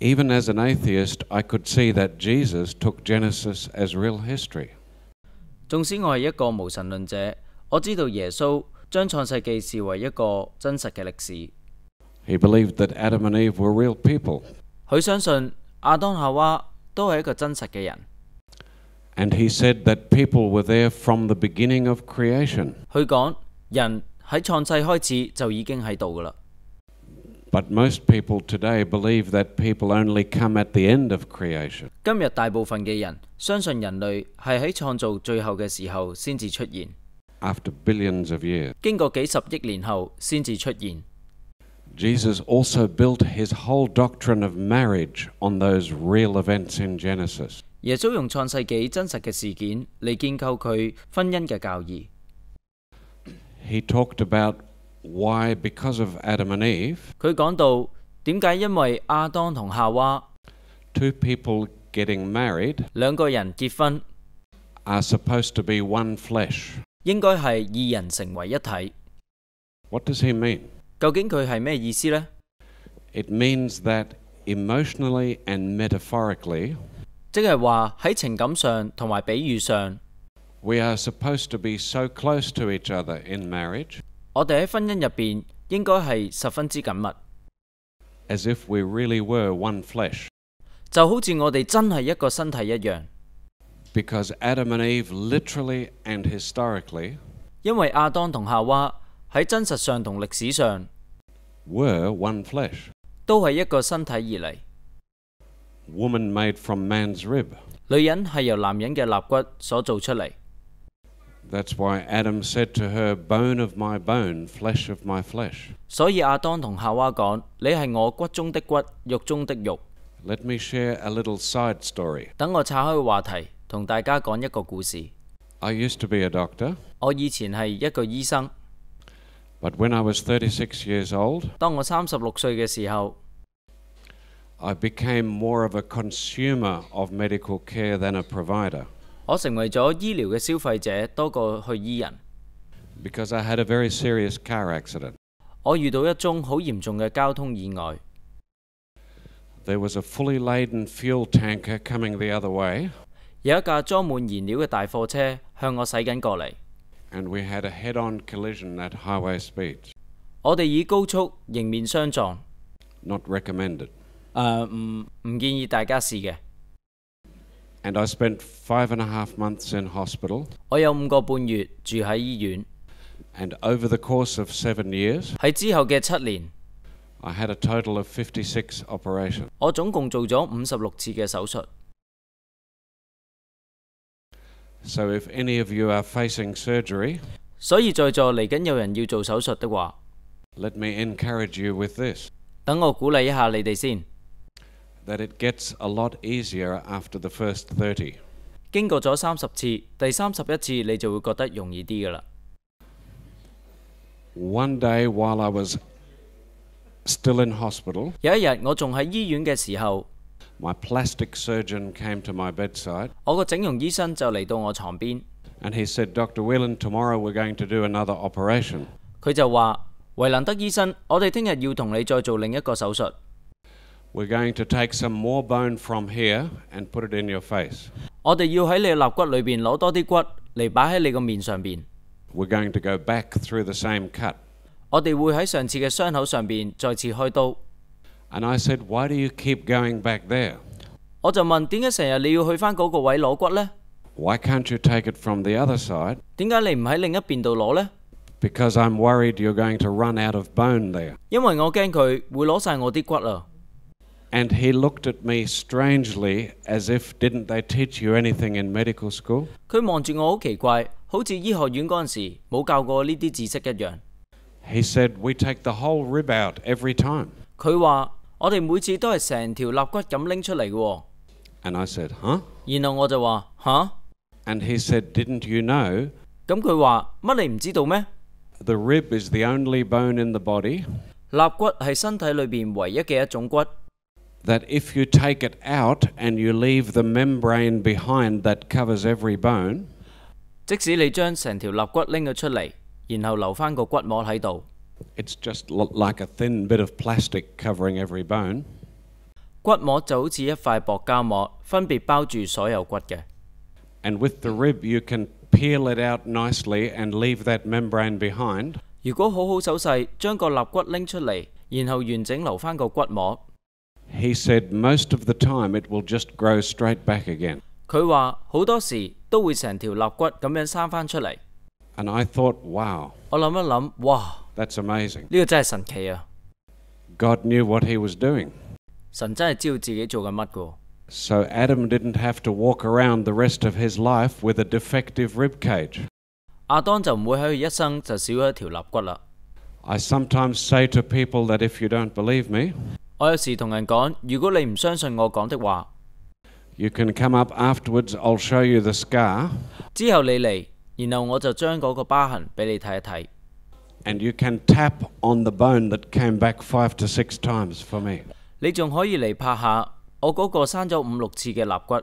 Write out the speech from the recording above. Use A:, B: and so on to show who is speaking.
A: Even as an atheist, I could see that Jesus took Genesis as real history.
B: 纵使我系一个无神论者，我知道耶稣将创世记视为一个真实嘅历史。
A: He believed that Adam and Eve were real people,
B: 佢相信亚当夏娃都系一个真实嘅人。
A: and he said that people were there from the beginning of creation.
B: 佢讲人喺创世开始就已经喺度噶啦。
A: But most people today believe that people only come at the end of creation.
B: 今日大部分嘅人相信人类系喺创造最后嘅时候先至出现，
A: after billions of years.
B: 经过几十亿年后先至出现。
A: Jesus also built his whole doctrine of marriage on those real events in Genesis.
B: 耶稣用创世纪真实嘅事件嚟建构佢婚姻嘅教义。
A: He talked about why, because of Adam and Eve,
B: 佢讲到点解因为亚当同夏娃
A: two people getting married
B: 两个人结婚
A: are supposed to be one flesh.
B: 应该系二人成为一体。
A: What does he mean?
B: 究竟佢系咩意思呢？
A: It means that emotionally and metaphorically,
B: 即系话喺情感上同埋比喻上，
A: we are supposed to be so close to each other in marriage
B: 我哋喺婚姻入邊應該係十分之緊密，
A: as if we really were one flesh.
B: 就好似我哋真係一個身體一樣。
A: Because Adam and Eve, literally and historically,
B: 因為亞當同夏娃喺真實上同歷史上
A: were one flesh.
B: 都係一個身體而嚟。
A: Woman made from man's rib.
B: 女人係由男人嘅肋骨所做出嚟，
A: That's why Adam said to her, Bone of my bone, flesh of my flesh.
B: 所以亚当同夏娃讲：你系我骨中的骨，肉中的肉。
A: Let me share a little side story.
B: 等我岔开个话题，同大家讲一个故事。
A: I used to be a doctor,
B: 我以前系一个医生，
A: but when I was 36 years old,
B: 当我三十六岁嘅时候，
A: I became more of a consumer of medical care than a provider
B: 我成為咗醫療嘅消費者多過去醫人。
A: because I had a very serious car accident.
B: 我遇到一宗好嚴重嘅交通意外，
A: There was a fully laden fuel tanker coming the other way,
B: 有一架裝滿燃料嘅大貨車向我駛緊過嚟，
A: and we had a head on collision at highway speeds.
B: 我哋以高速迎面相撞。
A: Not recommended.
B: 誒唔唔建議大家試嘅。
A: And I spent five and a half months in hospital,
B: 我有五个半月住喺医院，
A: and over the course of seven years,
B: 喺之后嘅七年，
A: I had a total of 56 operations.
B: 我总共做咗五十六次嘅手术。
A: So if any of you are facing surgery,
B: 所以在座嚟紧有人要做手术的话，
A: let me encourage you with this
B: 等我鼓励一下你哋先。
A: that it gets a lot easier after the first thirty。
B: 經過咗三十次，第三十一次你就會覺得容易啲噶啦。
A: One day while I was still in hospital，
B: 有一日我仲喺醫院嘅時候
A: ，my plastic surgeon came to my bedside。
B: 我個整容醫生就嚟到我床邊
A: ，and he said, Doctor Wieland, tomorrow we're going to do another operation。
B: 佢就話：維蘭德醫生，我哋聽日要同你再做另一個手術。
A: We're going to take some more bone from here and put it in your face.
B: 我哋要喺你嘅肋骨里边攞多啲骨嚟摆喺你个面上边。
A: We're going to go back through the same cut.
B: 我哋会喺上次嘅伤口上边再次开刀。
A: And I said, Why do you keep going back there?
B: 我就问：点解成日你要去翻嗰个位攞骨呢？
A: Why can't you take it from the other side?
B: 点解你唔喺另一边度攞呢？
A: Because I'm worried you're going to run out of bone there.
B: 因为我惊佢会攞晒我啲骨啊！
A: And he looked at me strangely as if, didn't they teach you anything in medical school?
B: 佢望住我好奇怪，好似医学院嗰阵时冇教过呢啲知识一样。
A: He said, We take the whole rib out every time.
B: 佢话：我哋每次都系成条肋骨咁拎出嚟嘅喎。
A: And I said, Huh?
B: 然后我就话：吓？
A: And he said, Didn't you know
B: 咁佢话乜你唔知道咩？
A: the rib is the only bone in the body
B: 肋骨系身体里边唯一嘅一种骨。
A: that if you take it out and you leave the membrane behind that covers every bone,
B: 即使你将成条肋骨拎咗出嚟，然后留翻个骨膜喺度，
A: it's just l- like a thin bit of plastic covering every bone.
B: 骨膜就好似一块薄胶膜，分别包住所有骨嘅。
A: And with the rib, you can peel it out nicely and leave that membrane behind.
B: 如果好好手势，将个肋骨拎出嚟，然后完整留翻个骨膜。
A: He said most of the time it will just grow straight back again.
B: 佢话好多时都会成条肋骨咁样生翻出嚟。
A: And I thought, wow,
B: 我谂一谂，哇！
A: that's amazing.
B: 呢个真系神奇啊！
A: God knew what he was doing.
B: 神真系知道自己做紧乜噶。
A: So Adam didn't have to walk around the rest of his life with a defective rib cage.
B: 亚当就唔会喺佢一生就少咗一条肋骨啦。
A: I sometimes say to people that if you don't believe me,
B: 我有時同人講，如果你唔相信我講的話，
A: you can come up afterwards, I'll show you the scar,
B: 之後你嚟，然後我就將嗰個疤痕俾你睇一睇，
A: and you can tap on the bone that came back five to six times for me.
B: 你仲可以嚟拍下我嗰個生咗五六次嘅肋骨，